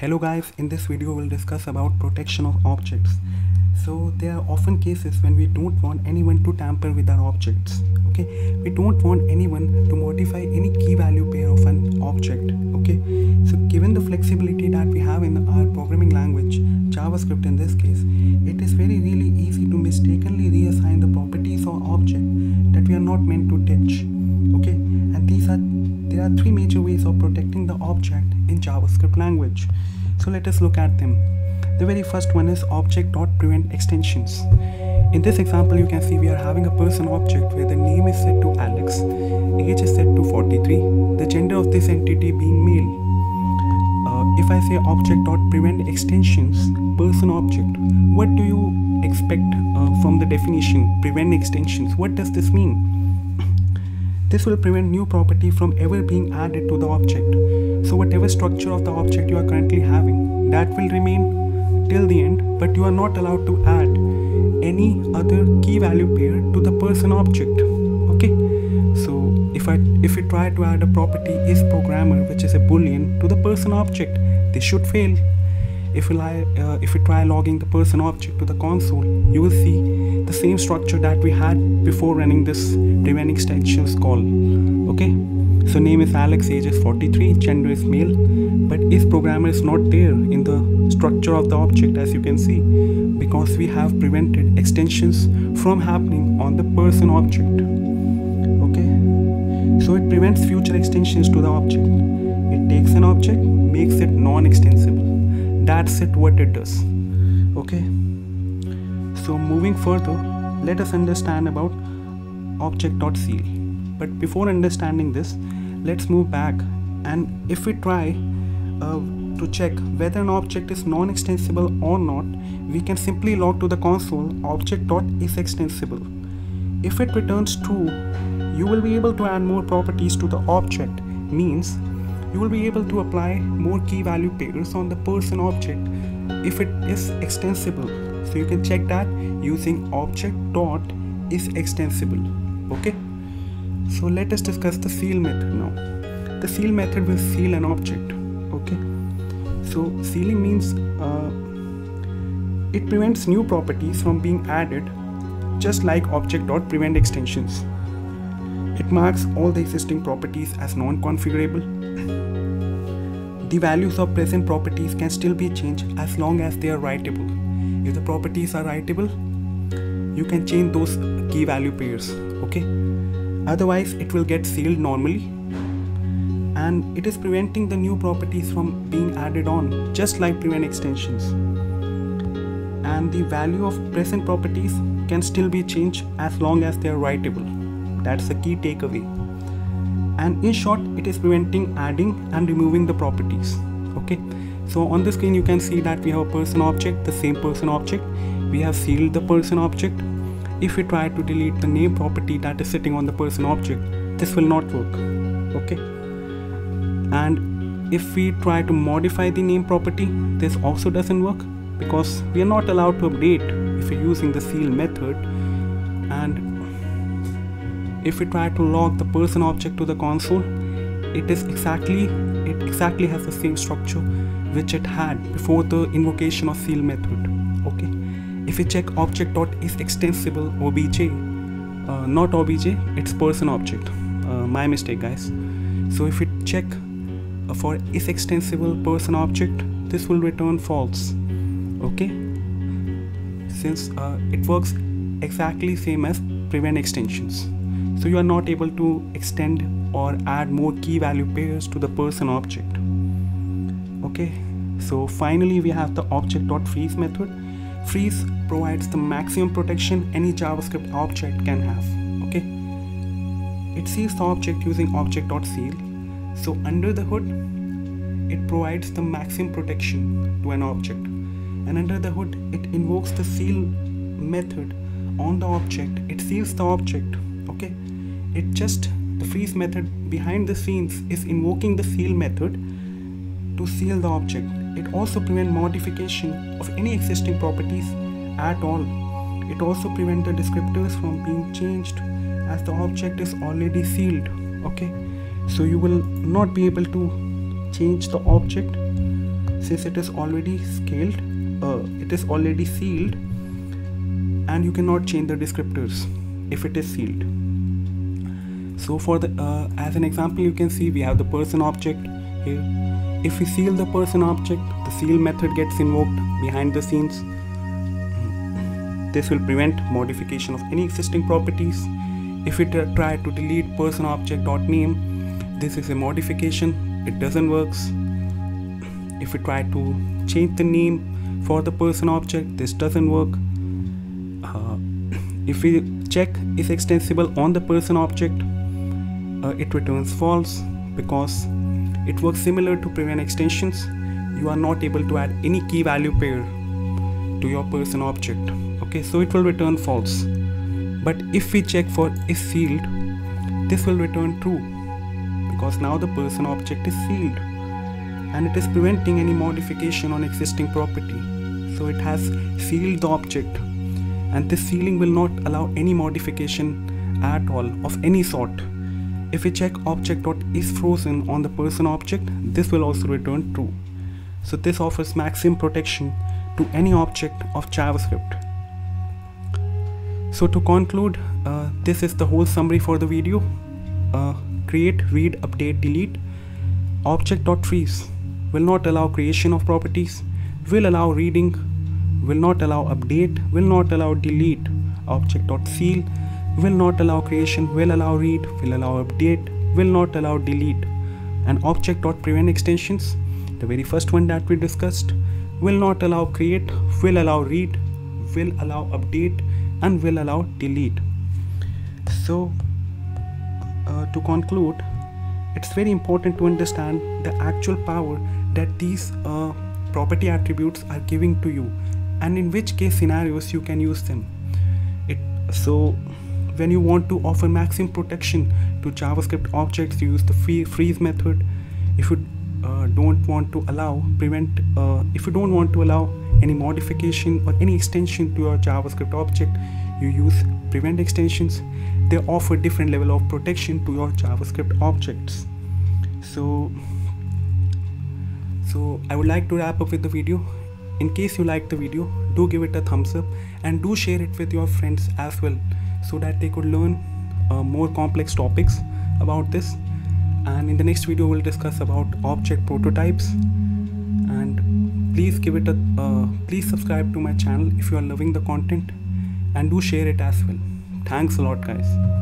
Hello guys, in this video we'll discuss about protection of objects. So there are often cases when we don't want anyone to tamper with our objects. Okay, we don't want anyone to modify any key value pair of an object. Okay, so given the flexibility that we have in our programming language, JavaScript in this case, it is very really easy to mistakenly reassign the properties of object that we are not meant to touch. Okay, there are three major ways of protecting the object in JavaScript language. So let us look at them. The very first one is object.prevent extensions. In this example, you can see we are having a person object where the name is set to Alex, age is set to 43, the gender of this entity being male. Uh, if I say object.prevent extensions, person object, what do you expect uh, from the definition prevent extensions? What does this mean? This will prevent new property from ever being added to the object. So whatever structure of the object you are currently having, that will remain till the end, but you are not allowed to add any other key value pair to the person object. Okay. So if I if we try to add a property is programmer, which is a boolean, to the person object, this should fail. If we, uh, if try logging the person object to the console, you will see the same structure that we had before running this prevent extensions call. Okay, so name is Alex, age is 43, gender is male, but is programmer is not there in the structure of the object as you can see because we have prevented extensions from happening on the person object. Okay, so it prevents future extensions to the object. It takes an object, makes it non-extensible that's it what it does. Okay? So moving further let us understand about object.seal but before understanding this let's move back. And if we try uh, to check whether an object is non-extensible or not we can simply log to the console object.isExtensible if it returns true you will be able to add more properties to the object. Means you will be able to apply more key value pairs on the person object if it is extensible. So you can check that using object dot is extensible okay? So let us discuss the seal method now. The seal method will seal an object. Okay? So sealing means uh, it prevents new properties from being added just like object dot prevent extensions. It marks all the existing properties as non-configurable the values of present properties can still be changed as long as they are writable. If the properties are writable, you can change those key value pairs. Okay. Otherwise, it will get sealed normally, and it is preventing the new properties from being added on, just like prevent extensions. And the value of present properties can still be changed as long as they are writable. That's the key takeaway and in short it is preventing adding and removing the properties. Okay? So on the screen you can see that we have a person object the same person object. We have sealed the person object. If we try to delete the name property that is sitting on the person object this will not work. Okay? And if we try to modify the name property this also doesn't work because we are not allowed to update if we're using the seal method. And if we try to log the person object to the console it is exactly it exactly has the same structure which it had before the invocation of seal method okay? If we check object dot is extensible obj uh, not obj it's person object uh, my mistake guys. So if we check uh, for is extensible person object this will return false okay? Since uh, it works exactly same as prevent extensions so you are not able to extend or add more key value pairs to the person object. Okay? So finally we have the object.freeze method. Freeze provides the maximum protection any javascript object can have. Okay? It sees the object using object.seal so under the hood it provides the maximum protection to an object. And under the hood it invokes the seal method on the object. It seals the object. Okay it just the freeze method behind the scenes is invoking the seal method to seal the object. It also prevent modification of any existing properties at all. It also prevent the descriptors from being changed as the object is already sealed okay? So you will not be able to change the object since it is already scaled uh, it is already sealed and you cannot change the descriptors if it is sealed so for the uh, as an example you can see we have the person object here. If we seal the person object the seal method gets invoked behind the scenes. This will prevent modification of any existing properties. If we try to delete person object dot name this is a modification. It doesn't works. If we try to change the name for the person object this doesn't work. Uh, if we check is extensible on the person object uh, it returns false because it works similar to prevent extensions. You are not able to add any key value pair to your person object. Okay so it will return false. But if we check for is sealed this will return true because now the person object is sealed and it is preventing any modification on existing property. So it has sealed the object and this sealing will not allow any modification at all of any sort if we check object dot is frozen on the person object this will also return true. So this offers maximum protection to any object of javascript. So to conclude uh, this is the whole summary for the video. Uh, create read update delete. Object dot freeze will not allow creation of properties will allow reading will not allow update will not allow delete. Object dot seal will not allow creation will allow read will allow update will not allow delete. And object dot prevent extensions the very first one that we discussed will not allow create will allow read will allow update and will allow delete. So uh, to conclude it's very important to understand the actual power that these uh, property attributes are giving to you and in which case scenarios you can use them. It so when you want to offer maximum protection to javascript objects you use the free freeze method. If you uh, don't want to allow prevent uh, if you don't want to allow any modification or any extension to your javascript object you use prevent extensions. They offer different level of protection to your javascript objects. So so i would like to wrap up with the video. In case you like the video do give it a thumbs up and do share it with your friends as well so that they could learn uh, more complex topics about this. And in the next video we'll discuss about object prototypes. And please give it a uh, please subscribe to my channel if you are loving the content and do share it as well. Thanks a lot guys